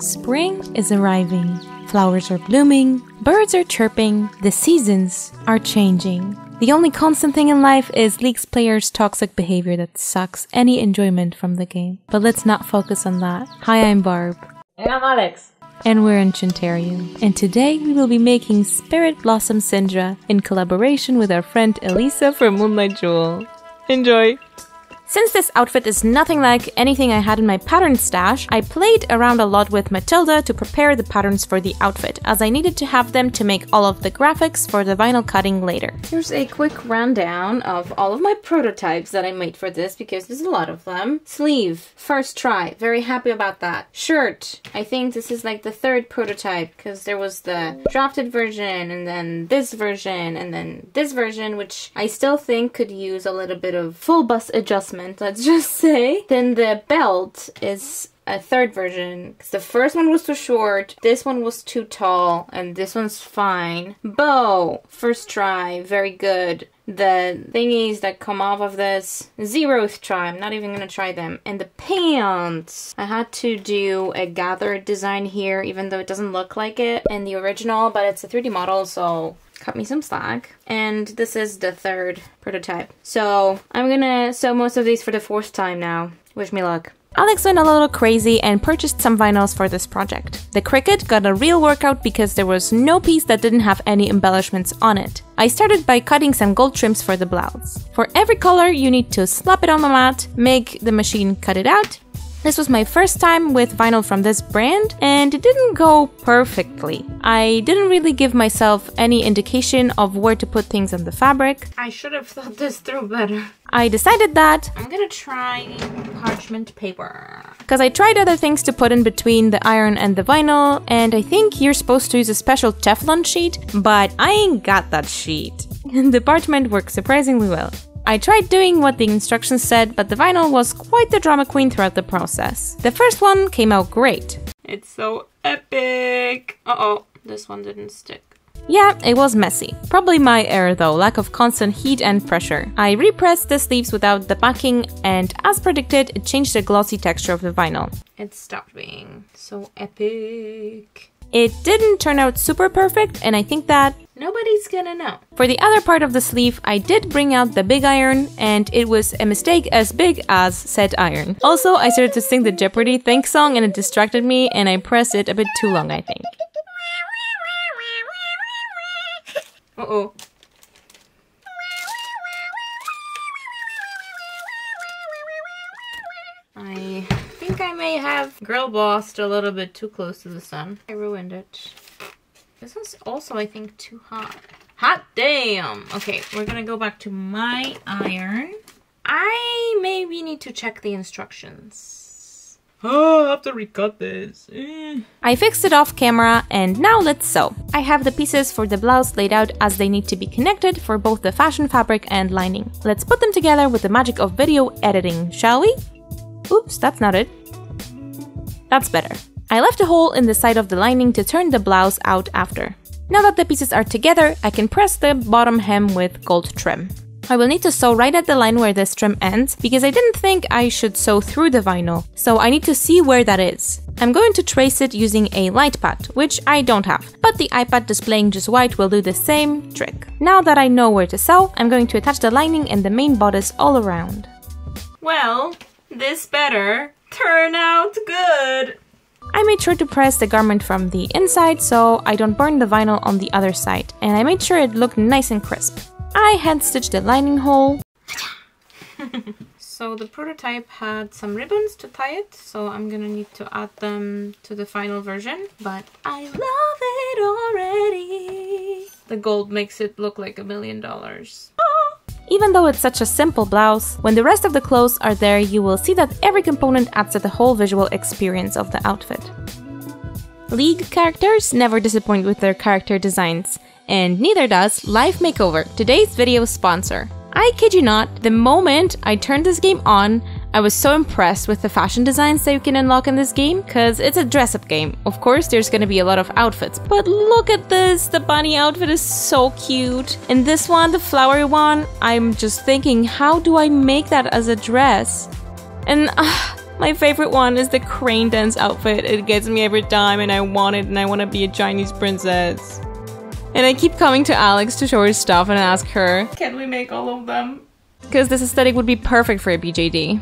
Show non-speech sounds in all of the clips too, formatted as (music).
Spring is arriving. Flowers are blooming, birds are chirping, the seasons are changing. The only constant thing in life is League's players' toxic behavior that sucks any enjoyment from the game. But let's not focus on that. Hi, I'm Barb. And I'm Alex. And we're Enchanterium. And today we will be making Spirit Blossom Syndra in collaboration with our friend Elisa from Moonlight Jewel. Enjoy! Since this outfit is nothing like anything I had in my pattern stash, I played around a lot with Matilda to prepare the patterns for the outfit, as I needed to have them to make all of the graphics for the vinyl cutting later. Here's a quick rundown of all of my prototypes that I made for this, because there's a lot of them. Sleeve, first try, very happy about that. Shirt, I think this is like the third prototype, because there was the drafted version, and then this version, and then this version, which I still think could use a little bit of full bust adjustment let's just (laughs) say. Then the belt is a third version the first one was too short, this one was too tall, and this one's fine. Bow, first try, very good. The thingies that come off of this, zeroth try, I'm not even gonna try them. And the pants, I had to do a gathered design here, even though it doesn't look like it in the original, but it's a 3D model, so cut me some slack. And this is the third prototype. So I'm gonna sew most of these for the fourth time now. Wish me luck. Alex went a little crazy and purchased some vinyls for this project. The Cricut got a real workout because there was no piece that didn't have any embellishments on it. I started by cutting some gold trims for the blouse. For every color, you need to slap it on the mat, make the machine cut it out, this was my first time with vinyl from this brand, and it didn't go perfectly. I didn't really give myself any indication of where to put things on the fabric. I should have thought this through better. I decided that I'm gonna try parchment paper. Because I tried other things to put in between the iron and the vinyl, and I think you're supposed to use a special Teflon sheet, but I ain't got that sheet. (laughs) The parchment works surprisingly well. I tried doing what the instructions said, but the vinyl was quite the drama queen throughout the process. The first one came out great. It's so epic! Uh-oh, this one didn't stick. Yeah, it was messy. Probably my error though, lack of constant heat and pressure. I repressed the sleeves without the backing and as predicted, it changed the glossy texture of the vinyl. It stopped being so epic. It didn't turn out super perfect and I think that Nobody's gonna know. For the other part of the sleeve, I did bring out the big iron, and it was a mistake as big as said iron. Also, I started to sing the Jeopardy thank song and it distracted me, and I pressed it a bit too long, I think. Uh-oh. I think have girl bossed a little bit too close to the sun. I ruined it. This one's also, I think, too hot. Hot damn! Okay, we're gonna go back to my iron. I maybe need to check the instructions. (gasps) Oh, I have to recut this. Eh. I fixed it off camera and now let's sew. I have the pieces for the blouse laid out as they need to be connected for both the fashion fabric and lining. Let's put them together with the magic of video editing, shall we? Oops, that's not it. That's better. I left a hole in the side of the lining to turn the blouse out after. Now that the pieces are together, I can press the bottom hem with gold trim. I will need to sew right at the line where this trim ends because I didn't think I should sew through the vinyl, so I need to see where that is. I'm going to trace it using a light pad, which I don't have, but the iPad displaying just white will do the same trick. Now that I know where to sew, I'm going to attach the lining and the main bodice all around. Well, this better turn out good. I made sure to press the garment from the inside so I don't burn the vinyl on the other side, and I made sure it looked nice and crisp. I hand stitched the lining hole. (laughs) so the prototype had some ribbons to tie it, so I'm gonna need to add them to the final version, but I love it already. The gold makes it look like a million dollars. Oh, Even though it's such a simple blouse, when the rest of the clothes are there, you will see that every component adds to the whole visual experience of the outfit. League characters never disappoint with their character designs, and neither does Life Makeover, today's video sponsor. I kid you not, the moment I turned this game on, I was so impressed with the fashion designs that you can unlock in this game, because it's a dress-up game. Of course, there's gonna be a lot of outfits, but look at this! The bunny outfit is so cute. And this one, the flowery one, I'm just thinking, how do I make that as a dress? And uh, (laughs) my favorite one is the crane dance outfit. It gets me every time and I want it and I want to be a Chinese princess. And I keep coming to Alex to show her stuff and ask her, Can we make all of them? Because this aesthetic would be perfect for a BJD.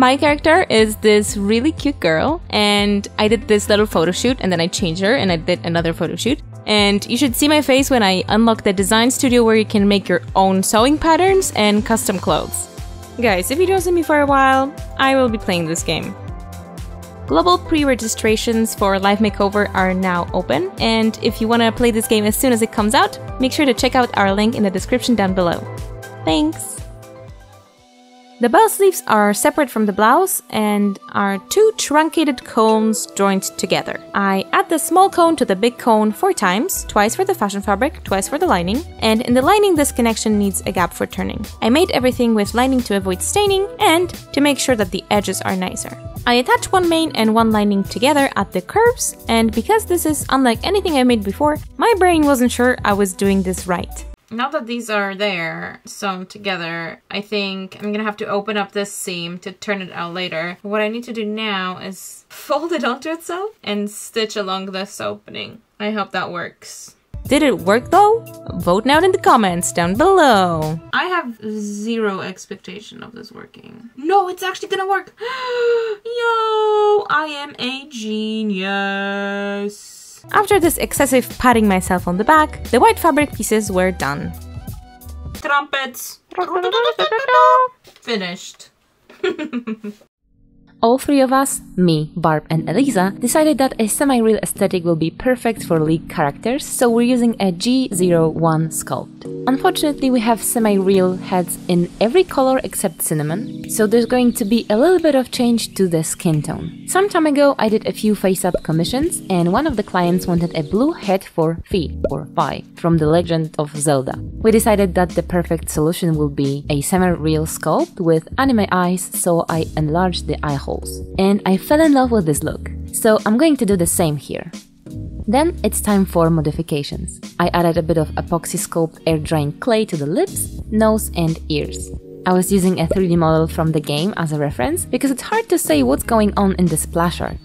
My character is this really cute girl, and I did this little photo shoot, and then I changed her, and I did another photo shoot. And you should see my face when I unlock the design studio where you can make your own sewing patterns and custom clothes. Guys, if you don't see me for a while, I will be playing this game. Global pre-registrations for Life Makeover are now open, and if you want to play this game as soon as it comes out, make sure to check out our link in the description down below. Thanks! The bell sleeves are separate from the blouse and are two truncated cones joined together. I add the small cone to the big cone four times, twice for the fashion fabric, twice for the lining, and in the lining this connection needs a gap for turning. I made everything with lining to avoid staining and to make sure that the edges are nicer. I attach one main and one lining together at the curves, and because this is unlike anything I made before, my brain wasn't sure I was doing this right. Now that these are there, sewn together, I think I'm gonna have to open up this seam to turn it out later. What I need to do now is (laughs) fold it onto itself and stitch along this opening. I hope that works. Did it work though? Vote now in the comments down below. I have zero expectation of this working. No, it's actually gonna work! (gasps) Yo, I am a genius! After this excessive patting myself on the back, the white fabric pieces were done. Trumpets! (laughs) Finished. (laughs) All three of us, me, Barb, and Elisa, decided that a semi-real aesthetic will be perfect for League characters, so we're using a G01 sculpt. Unfortunately, we have semi-real heads in every color except cinnamon, so there's going to be a little bit of change to the skin tone. Some time ago, I did a few face-up commissions, and one of the clients wanted a blue head for Fi, or Fi, from The Legend of Zelda. We decided that the perfect solution will be a semi-real sculpt with anime eyes, so I enlarged the eye holes. And I fell in love with this look, so I'm going to do the same here. Then it's time for modifications. I added a bit of epoxy sculpt air drying clay to the lips, nose and ears. I was using a 3D model from the game as a reference because it's hard to say what's going on in the splash art.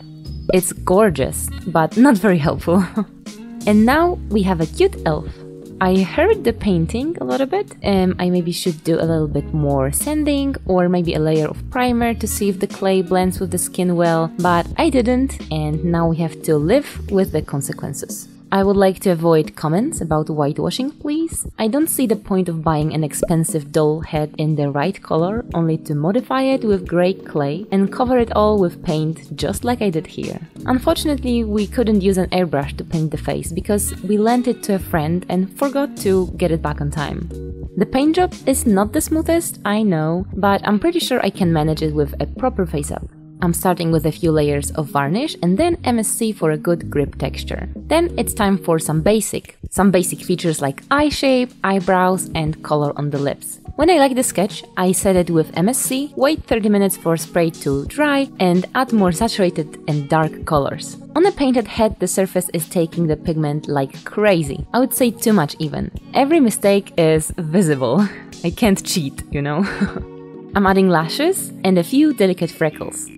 It's gorgeous, but not very helpful. (laughs) and now we have a cute elf. I heard the painting a little bit. Um, I maybe should do a little bit more sanding or maybe a layer of primer to see if the clay blends with the skin well, but I didn't and now we have to live with the consequences. I would like to avoid comments about whitewashing, please. I don't see the point of buying an expensive doll head in the right color only to modify it with grey clay and cover it all with paint just like I did here. Unfortunately, we couldn't use an airbrush to paint the face because we lent it to a friend and forgot to get it back on time. The paint job is not the smoothest, I know, but I'm pretty sure I can manage it with a proper face up. I'm starting with a few layers of varnish and then MSC for a good grip texture. Then it's time for some basic, some basic features like eye shape, eyebrows and color on the lips. When I like the sketch, I set it with MSC, wait 30 minutes for spray to dry and add more saturated and dark colors. On a painted head, the surface is taking the pigment like crazy. I would say too much even. Every mistake is visible. (laughs) I can't cheat, you know? (laughs) I'm adding lashes and a few delicate freckles.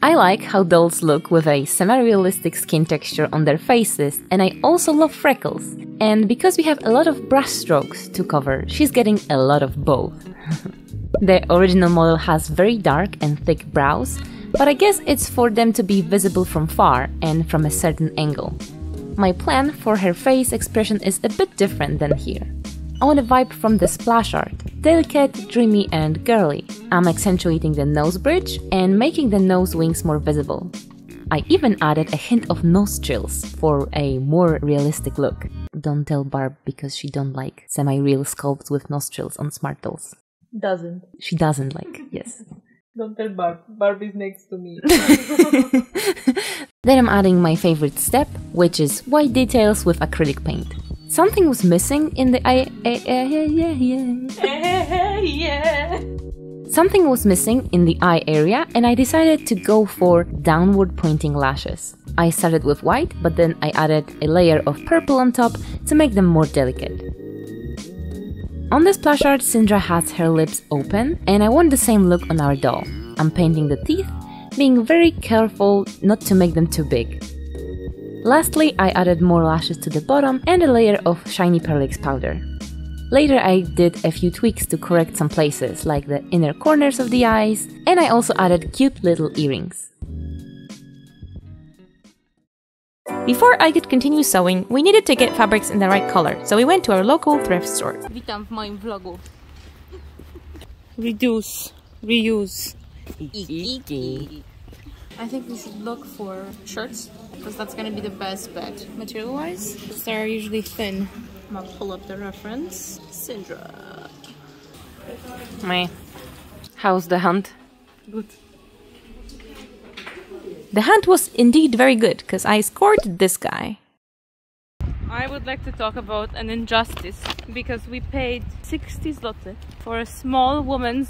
I like how dolls look with a semi-realistic skin texture on their faces, and I also love freckles. And because we have a lot of brush strokes to cover, she's getting a lot of both. (laughs) the original model has very dark and thick brows, but I guess it's for them to be visible from far and from a certain angle. My plan for her face expression is a bit different than here. I want a vibe from the splash art, delicate, dreamy and girly. I'm accentuating the nose bridge and making the nose wings more visible. I even added a hint of nostrils for a more realistic look. Don't tell Barb because she don't like semi-real sculpts with nostrils on smart dolls. Doesn't. She doesn't like, yes. Don't tell Barb. Barb is next to me. (laughs) then I'm adding my favorite step, which is white details with acrylic paint. Something was missing in the eye. yeah, yeah, yeah. Something was missing in the eye area, and I decided to go for downward pointing lashes. I started with white, but then I added a layer of purple on top to make them more delicate. On this splash art, Syndra has her lips open, and I want the same look on our doll. I'm painting the teeth, being very careful not to make them too big. Lastly, I added more lashes to the bottom and a layer of shiny Pearl Ex powder. Later I did a few tweaks to correct some places, like the inner corners of the eyes, and I also added cute little earrings. Before I could continue sewing, we needed to get fabrics in the right color, so we went to our local thrift store. Witam w moim vlogu. Reduce, reuse. I think we should look for shirts because that's gonna be the best bet. Material wise, they're usually thin. I'm gonna pull up the reference. Syndra. Me. How's the hunt? Good. The hunt was indeed very good, because I scored this guy. I would like to talk about an injustice because we paid 60 zloty for a small woman's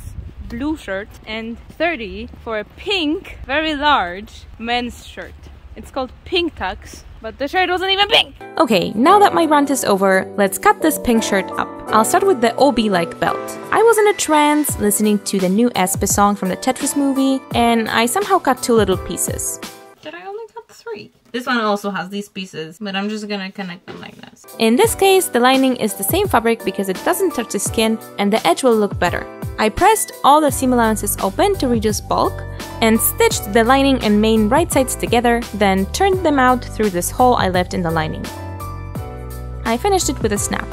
blue shirt and 30 for a pink, very large men's shirt. It's called Pink Tax, but the shirt wasn't even pink. Okay, now that my rant is over, let's cut this pink shirt up. I'll start with the obi-like belt. I was in a trance listening to the new Espe song from the Tetris movie, and I somehow cut two little pieces. Did I only cut three? This one also has these pieces, but I'm just gonna connect them like this. In this case, the lining is the same fabric because it doesn't touch the skin and the edge will look better. I pressed all the seam allowances open to reduce bulk and stitched the lining and main right sides together, then turned them out through this hole I left in the lining. I finished it with a snap.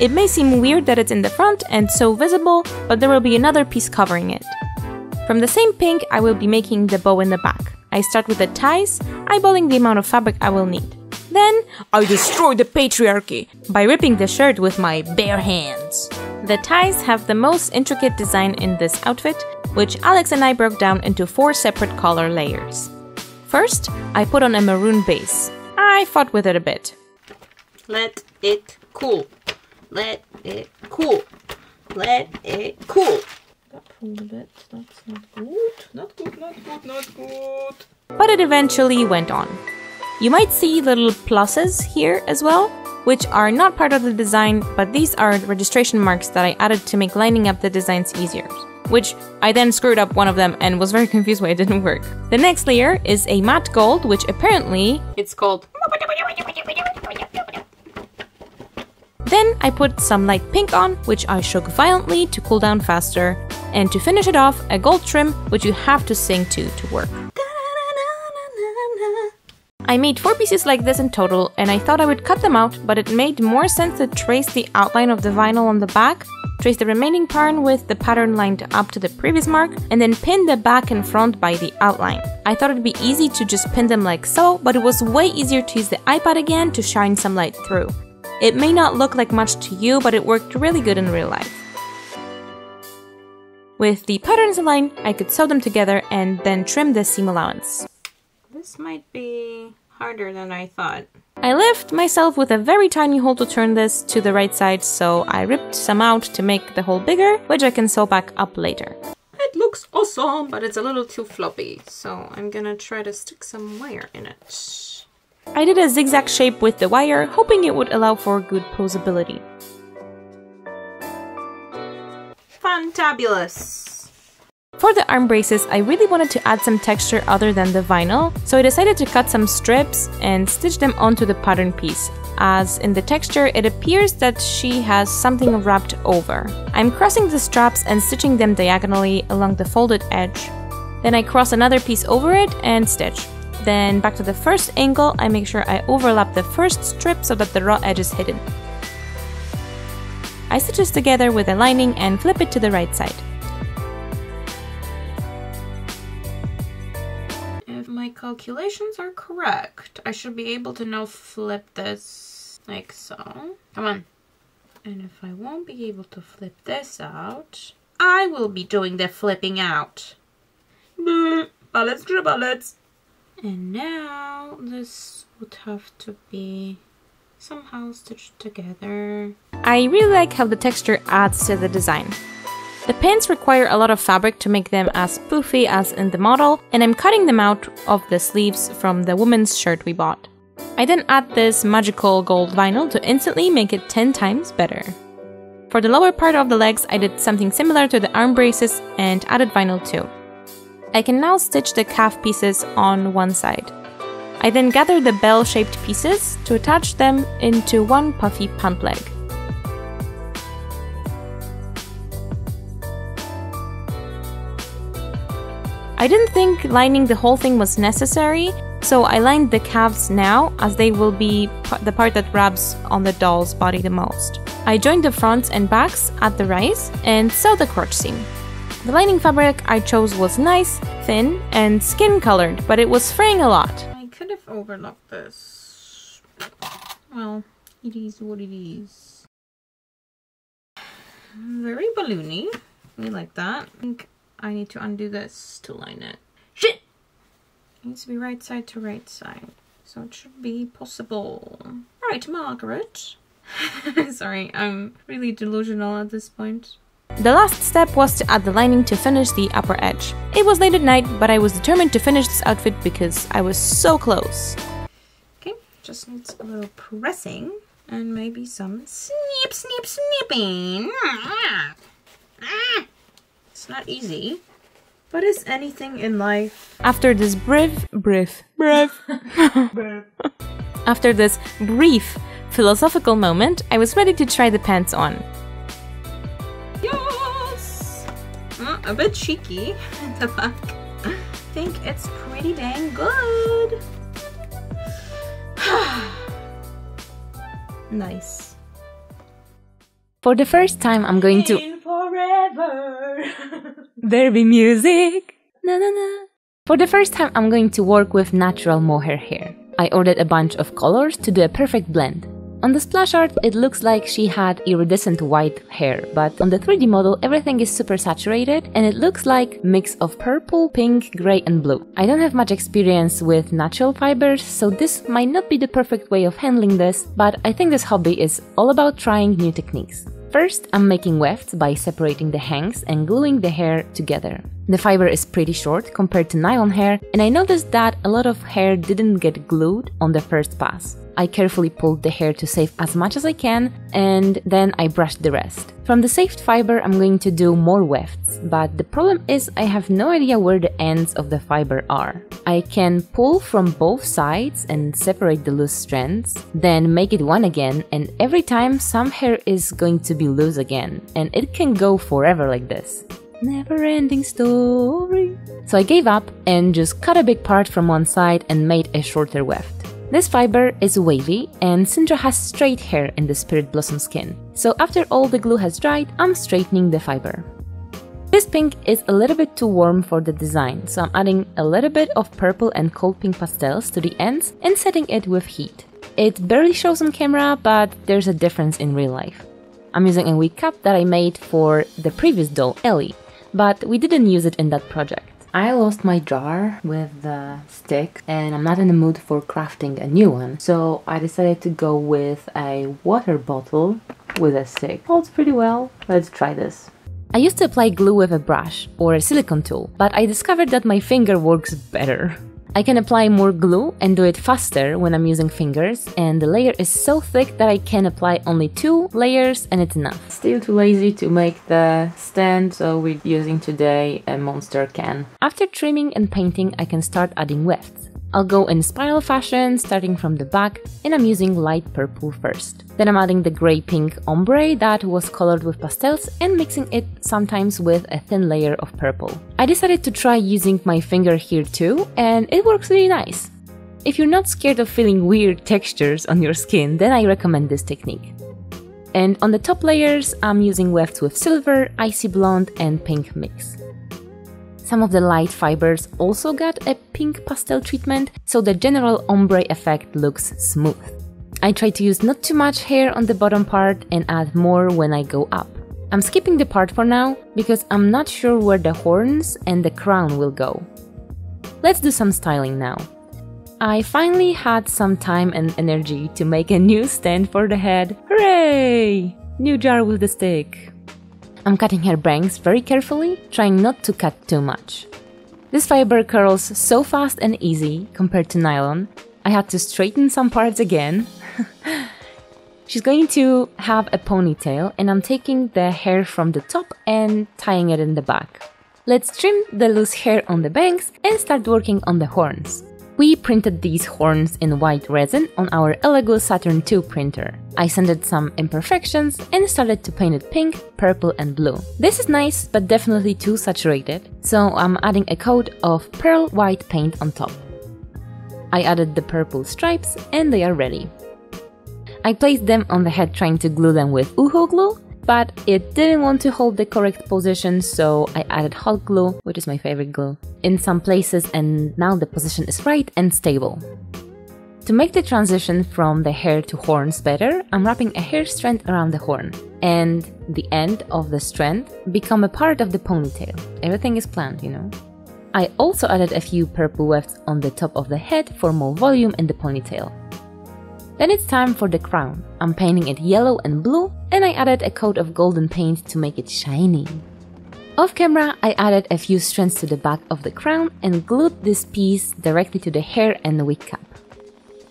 It may seem weird that it's in the front and so visible, but there will be another piece covering it. From the same pink, I will be making the bow in the back. I start with the ties, eyeballing the amount of fabric I will need. Then, I destroy the patriarchy by ripping the shirt with my bare hands. The ties have the most intricate design in this outfit, which Alex and I broke down into four separate color layers. First, I put on a maroon base. I fought with it a bit. Let it cool. Let it cool. Let it cool. That pulled a bit. That's not good. Not good, not good, not good. but it eventually went on. You might see little pluses here as well, which are not part of the design, but these are registration marks that I added to make lining up the designs easier. Which I then screwed up one of them and was very confused why it didn't work. The next layer is a matte gold, which apparently It's called Then I put some light pink on, which I shook violently to cool down faster. And to finish it off, a gold trim, which you have to sing to to work. I made four pieces like this in total, and I thought I would cut them out, but it made more sense to trace the outline of the vinyl on the back, trace the remaining part with the pattern lined up to the previous mark, and then pin the back and front by the outline. I thought it'd be easy to just pin them like so, but it was way easier to use the iPad again to shine some light through. It may not look like much to you, but it worked really good in real life. With the patterns aligned, I could sew them together and then trim the seam allowance. This might be harder than I thought. I left myself with a very tiny hole to turn this to the right side, so I ripped some out to make the hole bigger, which I can sew back up later. It looks awesome, but it's a little too floppy, so I'm gonna try to stick some wire in it. I did a zigzag shape with the wire, hoping it would allow for good posability. Fantabulous! For the arm braces, I really wanted to add some texture other than the vinyl, so I decided to cut some strips and stitch them onto the pattern piece. As in the texture, it appears that she has something wrapped over. I'm crossing the straps and stitching them diagonally along the folded edge. Then I cross another piece over it and stitch. Then back to the first angle, I make sure I overlap the first strip so that the raw edge is hidden. I stitch this together with a lining and flip it to the right side. Calculations are correct, I should be able to now flip this like so. Come on. And if I won't be able to flip this out, I will be doing the flipping out. Brr. Ballets, ballets. And now this would have to be somehow stitched together. I really like how the texture adds to the design. The pants require a lot of fabric to make them as poofy as in the model, and I'm cutting them out of the sleeves from the woman's shirt we bought. I then add this magical gold vinyl to instantly make it 10 times better. For the lower part of the legs, I did something similar to the arm braces and added vinyl too. I can now stitch the calf pieces on one side. I then gather the bell-shaped pieces to attach them into one puffy pant leg. I didn't think lining the whole thing was necessary, so I lined the calves now as they will be the part that rubs on the doll's body the most. I joined the fronts and backs at the rise and sewed the crotch seam. The lining fabric I chose was nice, thin, and skin colored, but it was fraying a lot. I could have overlooked this. Well, it is what it is. Very balloony. We like that. I think I need to undo this to line it. Shit! It needs to be right side to right side. So it should be possible. Alright, Margaret. (laughs) Sorry, I'm really delusional at this point. The last step was to add the lining to finish the upper edge. It was late at night, but I was determined to finish this outfit because I was so close. Okay, just needs a little pressing and maybe some snip, snip, snipping. Mm, mm. It's not easy. But is anything in life? After this brief, brief, brief, after this brief philosophical moment, I was ready to try the pants on. Yes! Uh, a bit cheeky in (laughs) the back. I think it's pretty dang good. (sighs) nice. For the first time, I'm going to. There be music. Na na na. For the first time, I'm going to work with natural mohair hair. I ordered a bunch of colors to do a perfect blend. On the splash art, it looks like she had iridescent white hair, but on the 3D model, everything is super saturated and it looks like mix of purple, pink, gray and blue. I don't have much experience with natural fibers, so this might not be the perfect way of handling this, but I think this hobby is all about trying new techniques. First, I'm making wefts by separating the hanks and gluing the hair together. The fiber is pretty short compared to nylon hair, and I noticed that a lot of hair didn't get glued on the first pass. I carefully pulled the hair to save as much as I can, and then I brushed the rest. From the saved fiber, I'm going to do more wefts, but the problem is I have no idea where the ends of the fiber are. I can pull from both sides and separate the loose strands, then make it one again, and every time some hair is going to be loose again, and it can go forever like this. Never ending story. So I gave up and just cut a big part from one side and made a shorter weft. This fiber is wavy and Syndra has straight hair in the Spirit Blossom skin. So after all the glue has dried, I'm straightening the fiber. This pink is a little bit too warm for the design, so I'm adding a little bit of purple and cold pink pastels to the ends and setting it with heat. It barely shows on camera, but there's a difference in real life. I'm using a wig cap that I made for the previous doll, Ellie, but we didn't use it in that project. I lost my jar with the stick and I'm not in the mood for crafting a new one. So I decided to go with a water bottle with a stick. Holds pretty well. Let's try this. I used to apply glue with a brush or a silicone tool, but I discovered that my finger works better. I can apply more glue and do it faster when I'm using fingers, and the layer is so thick that I can apply only two layers and it's enough. Still too lazy to make the stand, so we're using today a monster can. After trimming and painting, I can start adding wefts. I'll go in spiral fashion, starting from the back, and I'm using light purple first. Then I'm adding the grey-pink ombre that was colored with pastels and mixing it sometimes with a thin layer of purple. I decided to try using my finger here too, and it works really nice. If you're not scared of feeling weird textures on your skin, then I recommend this technique. And on the top layers, I'm using wefts with silver, icy blonde, and pink mix. Some of the light fibers also got a pink pastel treatment, so the general ombre effect looks smooth. I try to use not too much hair on the bottom part and add more when I go up. I'm skipping the part for now because I'm not sure where the horns and the crown will go. Let's do some styling now. I finally had some time and energy to make a new stand for the head. Hooray! New jar with the stick. I'm cutting her bangs very carefully, trying not to cut too much. This fiber curls so fast and easy compared to nylon, I had to straighten some parts again. (laughs) She's going to have a ponytail and I'm taking the hair from the top and tying it in the back. Let's trim the loose hair on the bangs and start working on the horns. We printed these horns in white resin on our Elegoo Saturn II printer. I sanded some imperfections and started to paint it pink, purple and blue. This is nice, but definitely too saturated, so I'm adding a coat of pearl white paint on top. I added the purple stripes and they are ready. I placed them on the head trying to glue them with UHU glue, but it didn't want to hold the correct position, so I added hot glue, which is my favorite glue, in some places and now the position is right and stable. To make the transition from the hair to horns better, I'm wrapping a hair strand around the horn, and the end of the strand become a part of the ponytail. Everything is planned, you know. I also added a few purple wefts on the top of the head for more volume in the ponytail. Then it's time for the crown. I'm painting it yellow and blue, and I added a coat of golden paint to make it shiny. Off camera, I added a few strands to the back of the crown and glued this piece directly to the hair and the wig cap.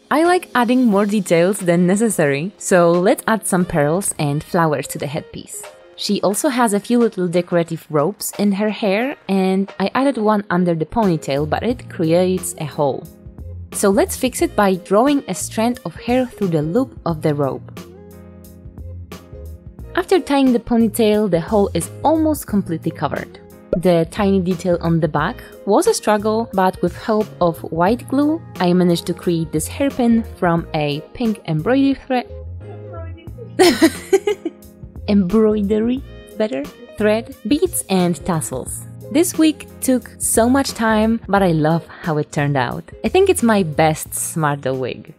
I like adding more details than necessary, so let's add some pearls and flowers to the headpiece. She also has a few little decorative ropes in her hair and I added one under the ponytail but it creates a hole. So let's fix it by drawing a strand of hair through the loop of the rope. After tying the ponytail, the hole is almost completely covered. The tiny detail on the back was a struggle, but with help of white glue, I managed to create this hairpin from a pink embroidery thread. (laughs) embroidery, better? Thread, beads, and tassels. This week took so much time, but I love how it turned out. I think it's my best Smartdoll wig.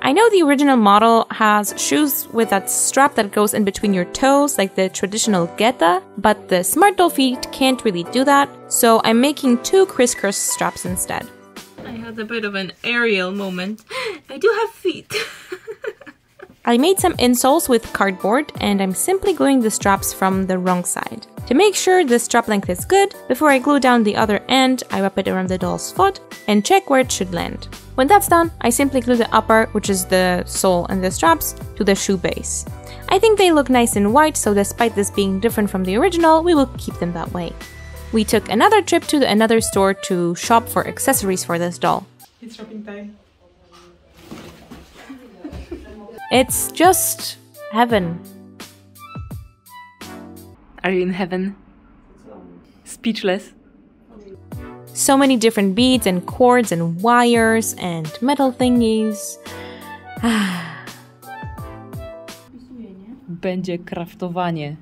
I know the original model has shoes with that strap that goes in between your toes, like the traditional Geta, but the Smart Doll feet can't really do that, so I'm making two crisscross straps instead. I had a bit of an Ariel moment. I do have feet. (laughs) I made some insoles with cardboard and I'm simply gluing the straps from the wrong side. To make sure the strap length is good, before I glue down the other end, I wrap it around the doll's foot and check where it should land. When that's done, I simply glue the upper, which is the sole and the straps, to the shoe base. I think they look nice and white, so despite this being different from the original, we will keep them that way. We took another trip to another store to shop for accessories for this doll. it's shopping time. It's just heaven. Are you in heaven? Speechless. So many different beads and cords and wires and metal thingies. (sighs) Będzie kraftowanie.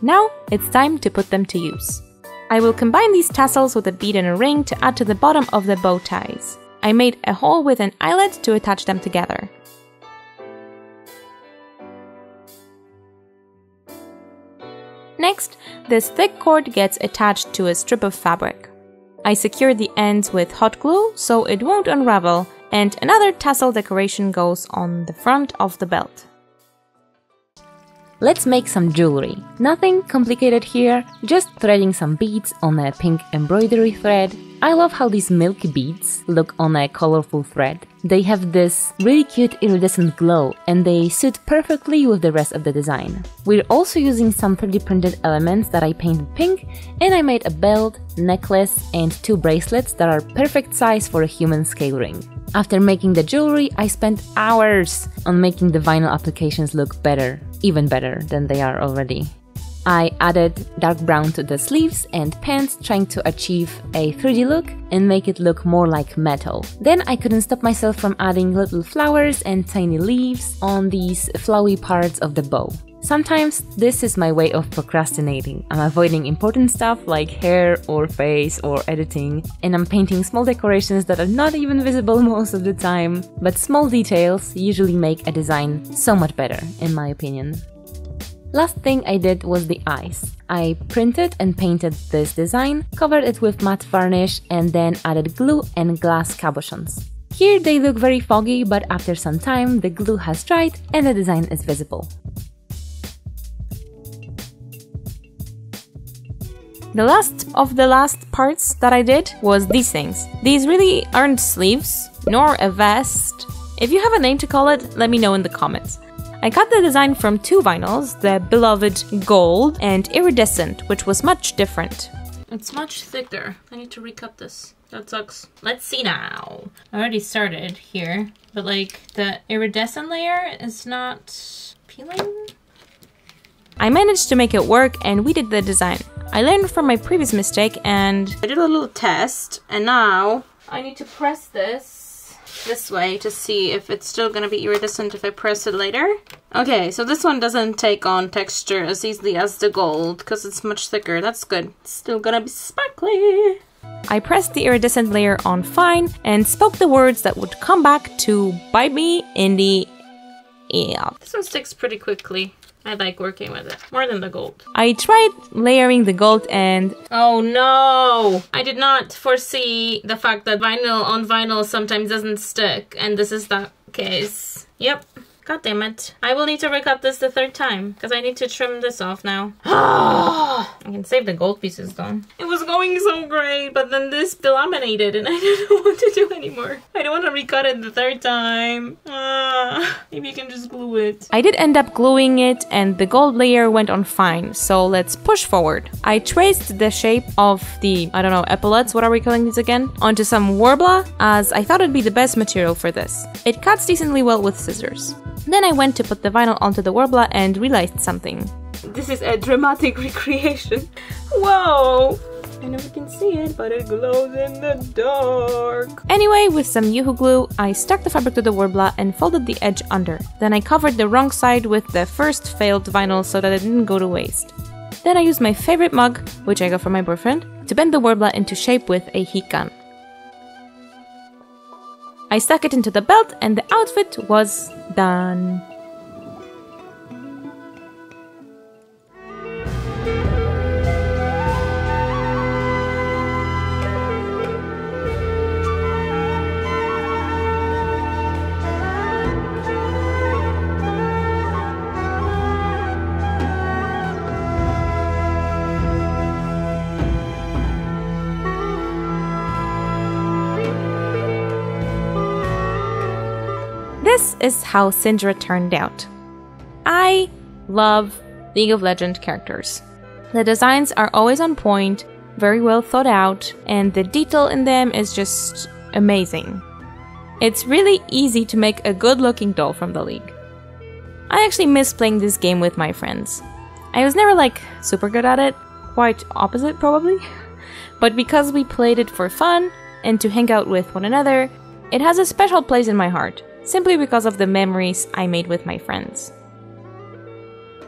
Now it's time to put them to use. I will combine these tassels with a bead and a ring to add to the bottom of the bow ties. I made a hole with an eyelet to attach them together. Next, this thick cord gets attached to a strip of fabric. I secure the ends with hot glue so it won't unravel, and another tassel decoration goes on the front of the belt. Let's make some jewelry. Nothing complicated here, just threading some beads on a pink embroidery thread. I love how these milky beads look on a colorful thread. They have this really cute iridescent glow and they suit perfectly with the rest of the design. We're also using some 3D printed elements that I painted pink and I made a belt, necklace and two bracelets that are perfect size for a human scale ring. After making the jewelry, I spent hours on making the vinyl applications look better, even better than they are already. I added dark brown to the sleeves and pants, trying to achieve a 3D look and make it look more like metal. Then I couldn't stop myself from adding little flowers and tiny leaves on these flowy parts of the bow. Sometimes this is my way of procrastinating. I'm avoiding important stuff like hair or face or editing, and I'm painting small decorations that are not even visible (laughs) most of the time. But small details usually make a design so much better, in my opinion. Last thing I did was the eyes. I printed and painted this design, covered it with matte varnish, and then added glue and glass cabochons. Here they look very foggy, but after some time the glue has dried and the design is visible. The last of the last parts that I did was these things. These really aren't sleeves, nor a vest. If you have a name to call it, let me know in the comments. I got the design from two vinyls, the beloved Gold and Iridescent, which was much different. It's much thicker. I need to recut this. That sucks. Let's see now. I already started here, but like the iridescent layer is not peeling. I managed to make it work and we did the design. I learned from my previous mistake and I did a little test and now I need to press this this way to see if it's still gonna be iridescent if I press it later. Okay, so this one doesn't take on texture as easily as the gold because it's much thicker. That's good. It's still gonna be sparkly. I pressed the iridescent layer on fine and spoke the words that would come back to bite me in the ear. This one sticks pretty quickly. I like working with it more than the gold. I tried layering the gold and Oh no! I did not foresee the fact that vinyl on vinyl sometimes doesn't stick, and this is the case. Yep. God damn it. I will need to recut this the third time, because I need to trim this off now. (gasps) I can save the gold pieces though. It was going so great, but then this delaminated and (laughs) I don't know what to do anymore. I don't want to recut it the third time. Ah, maybe you can just glue it. I did end up gluing it and the gold layer went on fine, so let's push forward. I traced the shape of the, I don't know, epaulets, what are we calling these again, onto some Worbla as I thought it'd be the best material for this. It cuts decently well with scissors. Then I went to put the vinyl onto the Worbla and realized something. This is a dramatic (laughs) recreation. Whoa! I never can see it, but it glows in the dark. Anyway, with some UHU glue, I stuck the fabric to the Worbla and folded the edge under. Then I covered the wrong side with the first failed vinyl so that it didn't go to waste. Then I used my favorite mug, which I got from my boyfriend, to bend the Worbla into shape with a heat gun. I stuck it into the belt and the outfit was done. Is how Syndra turned out. I love League of Legends characters. The designs are always on point, very well thought out, and the detail in them is just amazing. It's really easy to make a good looking doll from the League. I actually miss playing this game with my friends. I was never like super good at it, quite opposite probably. (laughs) But because we played it for fun and to hang out with one another, it has a special place in my heart simply because of the memories I made with my friends.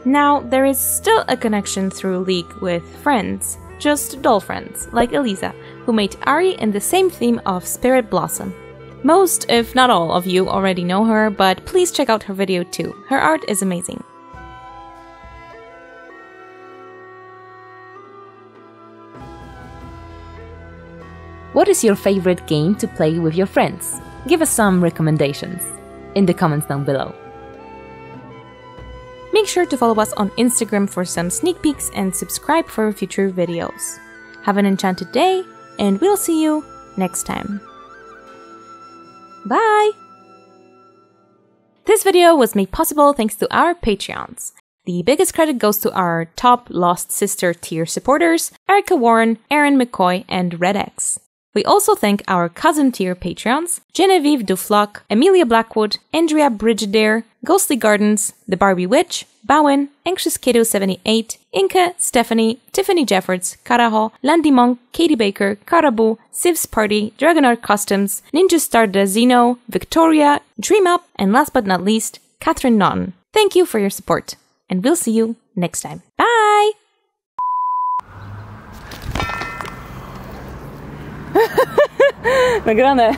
Now, there is still a connection through League with friends, just doll friends, like Elisa, who made Ahri in the same theme of Spirit Blossom. Most, if not all, of you already know her, but please check out her video too. Her art is amazing. What is your favorite game to play with your friends? Give us some recommendations in the comments down below. Make sure to follow us on Instagram for some sneak peeks and subscribe for future videos. Have an enchanted day, and we'll see you next time. Bye! This video was made possible thanks to our Patreons. The biggest credit goes to our top Lost Sister tier supporters Erica Warren, Aaron McCoy, and Red X. We also thank our cousin tier patrons Genevieve Duflock, Amelia Blackwood, Andrea Brigidere, Ghostly Gardens, The Barbie Witch, Bowen, Anxious Kiddo 78, Inka, Stephanie, Tiffany Jeffords, Karaho, Landy Monk, Katie Baker, Karabu, Siv's Party, Dragonart Customs, Ninja Star Zeno, Victoria, Dream Up, and last but not least, Catherine Naughton. Thank you for your support, and we'll see you next time. Bye! (laughs) Nagrane.